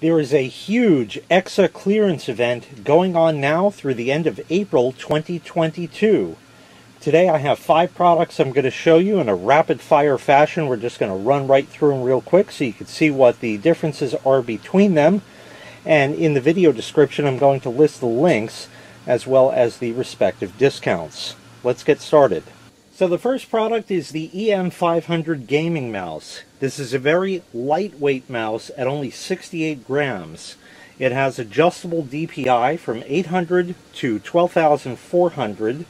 There is a huge EKSA clearance event going on now through the end of April 2022. Today I have five products I'm going to show you in a rapid fire fashion. We're just going to run right through them real quick so you can see what the differences are between them. And in the video description I'm going to list the links as well as the respective discounts. Let's get started. So the first product is the EM500 gaming mouse. This is a very lightweight mouse at only 68 grams. It has adjustable DPI from 800 to 12,400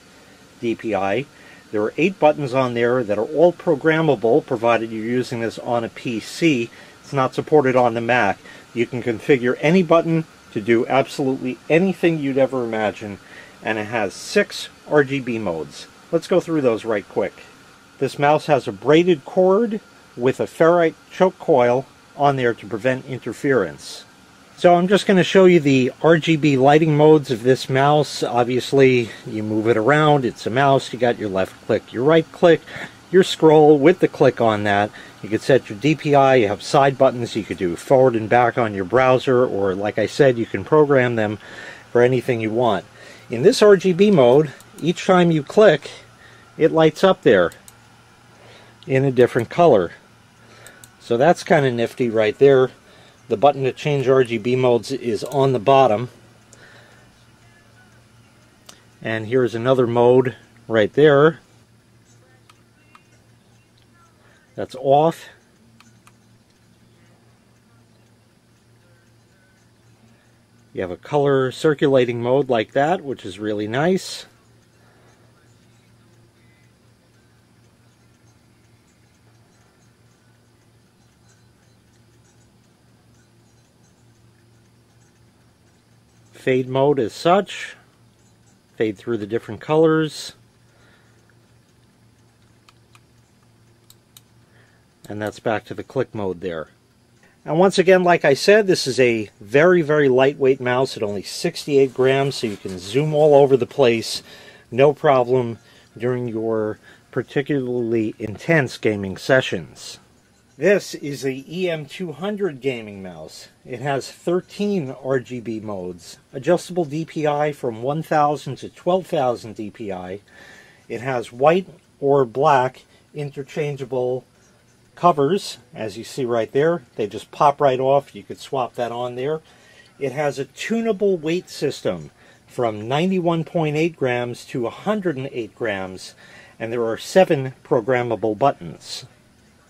DPI. There are eight buttons on there that are all programmable provided you're using this on a PC. It's not supported on the Mac. You can configure any button to do absolutely anything you'd ever imagine and it has six RGB modes. Let's go through those right quick. This mouse has a braided cord with a ferrite choke coil on there to prevent interference. So I'm just going to show you the RGB lighting modes of this mouse. Obviously, you move it around, it's a mouse, you got your left click, your right click, your scroll with the click on that. You can set your DPI, you have side buttons, you could do forward and back on your browser, or like I said, you can program them for anything you want. In this RGB mode, each time you click, it lights up there in a different color. So that's kind of nifty right there. The button to change RGB modes is on the bottom. And here's another mode right there. That's off. You have a color circulating mode like that, which is really nice. Fade mode as such. Fade through the different colors. And that's back to the click mode there. And once again, like I said, this is a very, very lightweight mouse at only 68 grams, so you can zoom all over the place, no problem, during your particularly intense gaming sessions. This is the EM200 gaming mouse. It has 13 RGB modes, adjustable DPI from 1000 to 12,000 DPI. It has white or black interchangeable covers, as you see right there. They just pop right off. You could swap that on there. It has a tunable weight system from 91.8 grams to 108 grams, and there are seven programmable buttons.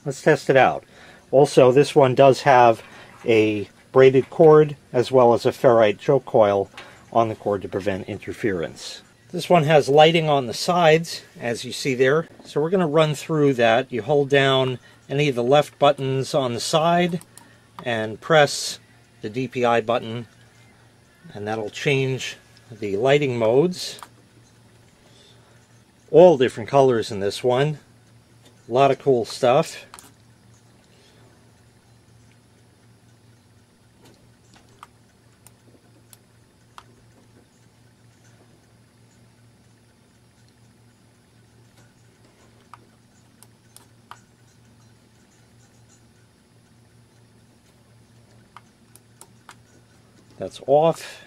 Let's test it out. Also, this one does have a braided cord as well as a ferrite choke coil on the cord to prevent interference. This one has lighting on the sides, as you see there. So we're going to run through that. You hold down any of the left buttons on the side and press the DPI button and that'll change the lighting modes. All different colors in this one. A lot of cool stuff. That's off.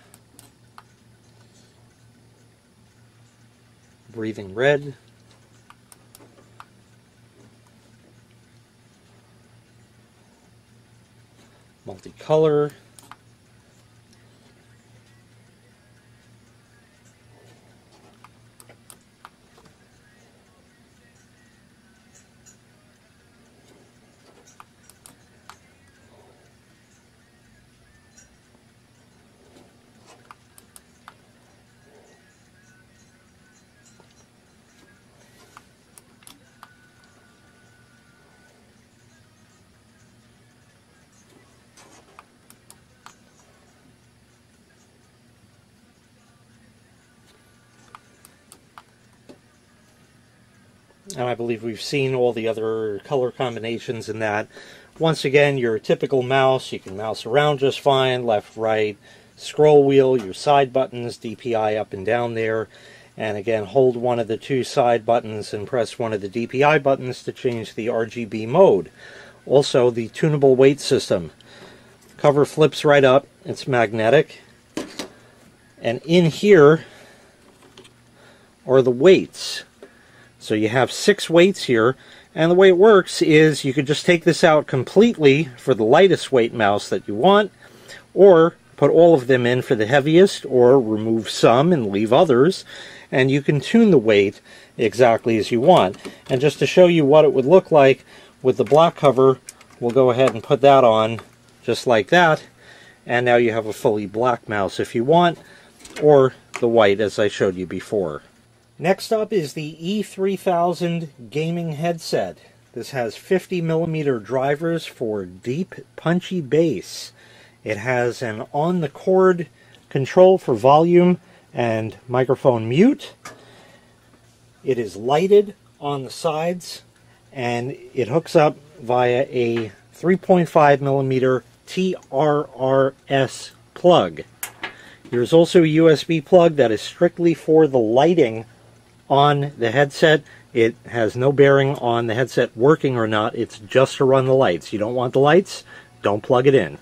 Breathing red. Multicolor. And I believe we've seen all the other color combinations in that. Once again, your typical mouse, you can mouse around just fine, left, right, scroll wheel, your side buttons, DPI up and down there, and again, hold one of the two side buttons and press one of the DPI buttons to change the RGB mode. Also, the tunable weight system Cover flips right up. It's magnetic. And in here are the weights. So you have six weights here. And the way it works is you could just take this out completely for the lightest weight mouse that you want, or put all of them in for the heaviest, or remove some and leave others, and you can tune the weight exactly as you want. And just to show you what it would look like with the black cover, we'll go ahead and put that on just like that, and now you have a fully black mouse if you want, or the white as I showed you before. Next up is the E3000 gaming headset. This has 50 millimeter drivers for deep, punchy bass. It has an on the cord control for volume and microphone mute. It is lighted on the sides and it hooks up via a 3.5 millimeter TRRS plug. There's also a USB plug that is strictly for the lighting on the headset. It has no bearing on the headset working or not. It's just to run the lights. You don't want the lights, don't plug it in.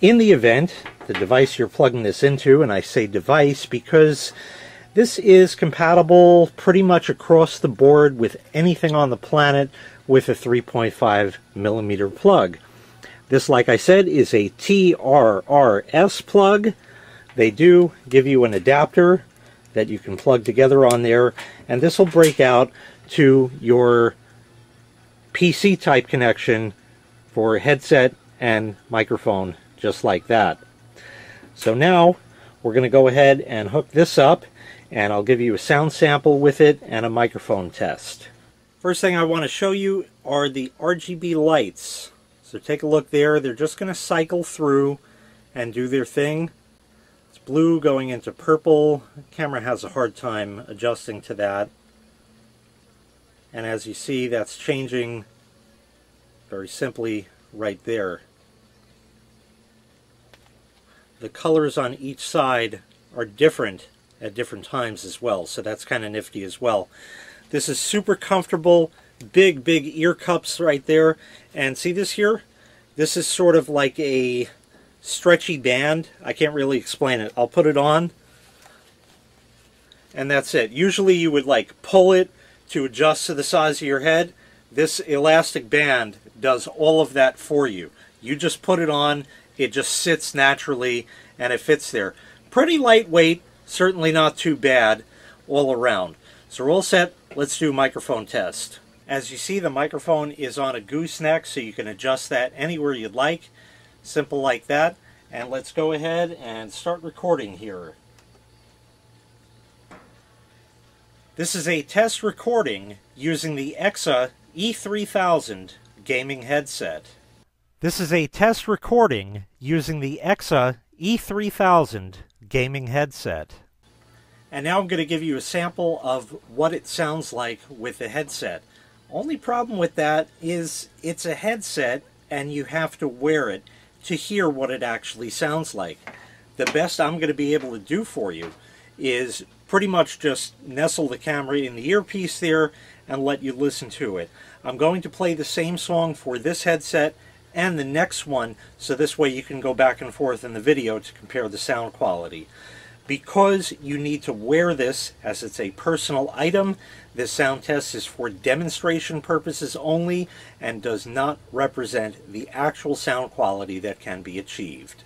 In the event, the device you're plugging this into, and I say device because this is compatible pretty much across the board with anything on the planet with a 3.5 millimeter plug. This, like I said, is a TRRS plug. They do give you an adapter that you can plug together on there and this will break out to your PC type connection for headset and microphone just like that. So now we're going to go ahead and hook this up and I'll give you a sound sample with it and a microphone test. First thing I want to show you are the RGB lights. So take a look there. They're just going to cycle through and do their thing blue going into purple. Camera has a hard time adjusting to that. And as you see, that's changing very simply right there. The colors on each side are different at different times as well, so that's kind of nifty as well. This is super comfortable, big, big ear cups right there. And see this here? This is sort of like a stretchy band. I can't really explain it. I'll put it on and that's it. Usually you would like pull it to adjust to the size of your head. This elastic band does all of that for you. You just put it on, it just sits naturally and it fits there. Pretty lightweight, certainly not too bad all around. So we're all set. Let's do microphone test. As you see, the microphone is on a gooseneck, so you can adjust that anywhere you'd like. Simple like that. And let's go ahead and start recording here. This is a test recording using the EKSA E3000 gaming headset. This is a test recording using the EKSA E3000 gaming headset. And now I'm going to give you a sample of what it sounds like with the headset. Only problem with that is it's a headset and you have to wear it to hear what it actually sounds like. The best I'm going to be able to do for you is pretty much just nestle the camera in the earpiece there and let you listen to it. I'm going to play the same song for this headset and the next one so this way you can go back and forth in the video to compare the sound quality. Because you need to wear this as it's a personal item, this sound test is for demonstration purposes only and does not represent the actual sound quality that can be achieved.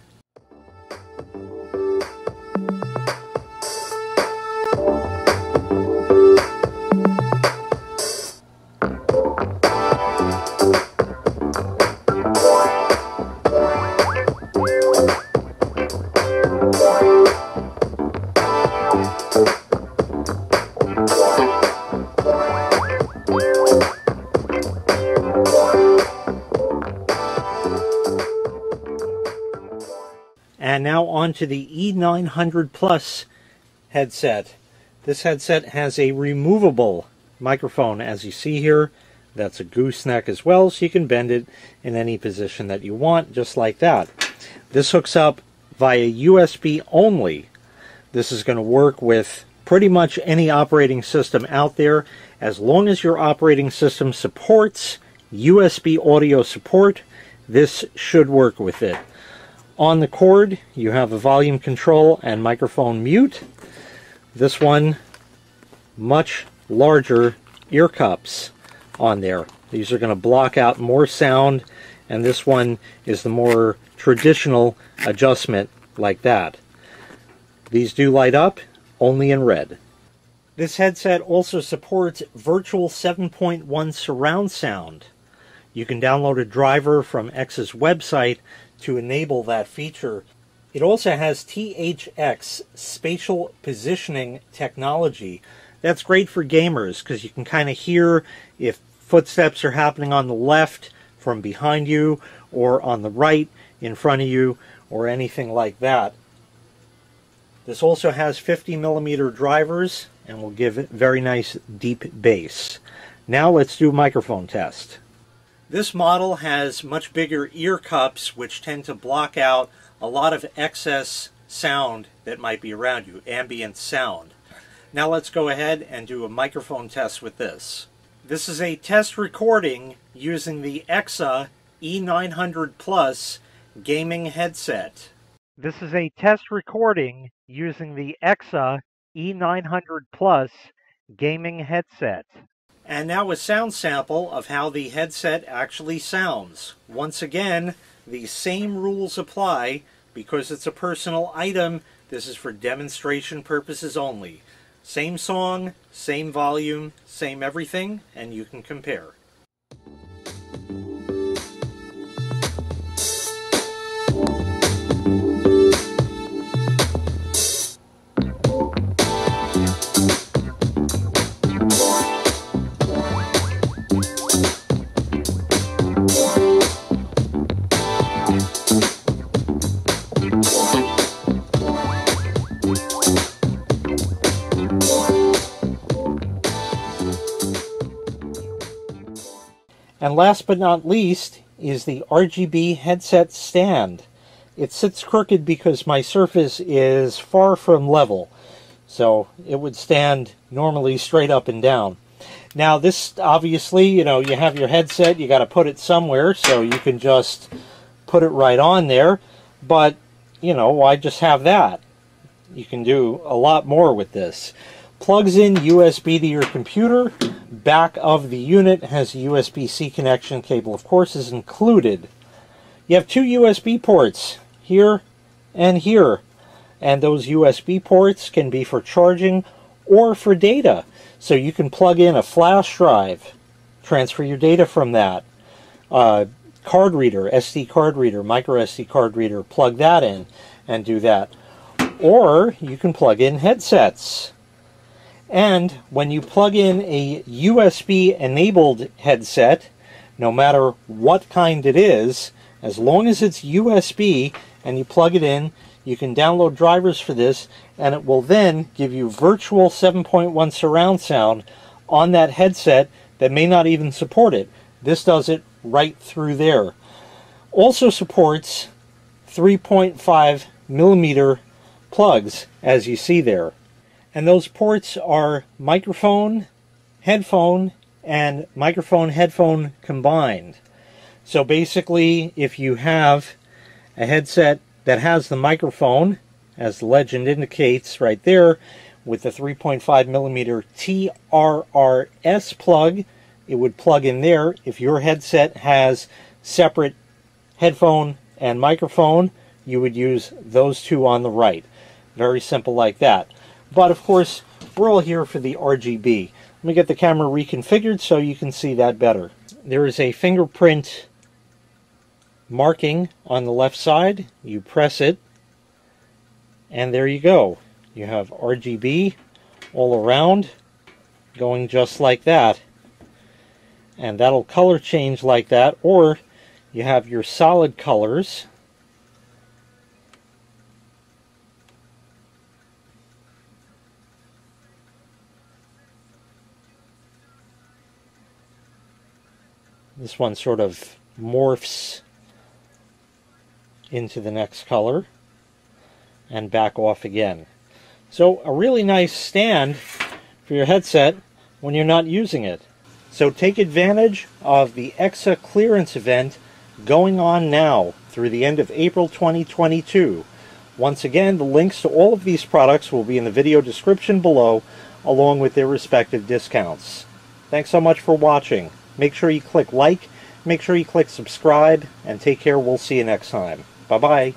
To the E900 Plus headset. This headset has a removable microphone as you see here. That's a gooseneck as well, so you can bend it in any position that you want, just like that. This hooks up via USB only. This is going to work with pretty much any operating system out there as long as your operating system supports USB audio support this should work with it On the cord, you have a volume control and microphone mute. This one, much larger ear cups on there. These are going to block out more sound, and this one is the more traditional adjustment like that. These do light up, only in red. This headset also supports virtual 7.1 surround sound. You can download a driver from EKSA's website to enable that feature. It also has THX spatial positioning technology. That's great for gamers because you can kind of hear if footsteps are happening on the left from behind you or on the right in front of you or anything like that. This also has 50 millimeter drivers and will give it very nice deep bass. Now let's do a microphone test. This model has much bigger ear cups which tend to block out a lot of excess sound that might be around you, ambient sound. Now let's go ahead and do a microphone test with this. This is a test recording using the EKSA E900 Plus gaming headset. This is a test recording using the EKSA E900 Plus gaming headset. And now a sound sample of how the headset actually sounds. Once again, the same rules apply because it's a personal item. This is for demonstration purposes only. Same song, same volume, same everything, and you can compare. Last but not least is the RGB headset stand. It sits crooked because my surface is far from level, so it would stand normally straight up and down. Now this obviously, you know, you have your headset, you got to put it somewhere, so you can just put it right on there, but you know, why just have that? You can do a lot more with this. Plugs in USB to your computer, back of the unit has a USB-C connection cable, of course, is included. You have two USB ports, here and here. And those USB ports can be for charging or for data. So you can plug in a flash drive, transfer your data from that. Uh, card reader, SD card reader, micro SD card reader, plug that in and do that. Or you can plug in headsets. And when you plug in a USB enabled headset, no matter what kind it is, as long as it's USB and you plug it in, you can download drivers for this and it will then give you virtual 7.1 surround sound on that headset that may not even support it. This does it right through there. Also supports 3.5 millimeter plugs as you see there. And those ports are microphone, headphone, and microphone headphone combined. So basically, if you have a headset that has the microphone, as the legend indicates right there, with the 3.5 millimeter TRRS plug, it would plug in there. If your headset has separate headphone and microphone, you would use those two on the right. Very simple like that. But of course, we're all here for the RGB. Let me get the camera reconfigured so you can see that better. There is a fingerprint marking on the left side. You press it, and there you go. You have RGB all around, going just like that. And that'll color change like that, or you have your solid colors This one sort of morphs into the next color and back off again. So a really nice stand for your headset when you're not using it. So take advantage of the EKSA clearance event going on now through the end of April 2022. Once again, the links to all of these products will be in the video description below, along with their respective discounts. Thanks so much for watching. Make sure you click like, make sure you click subscribe, and take care. We'll see you next time. Bye-bye.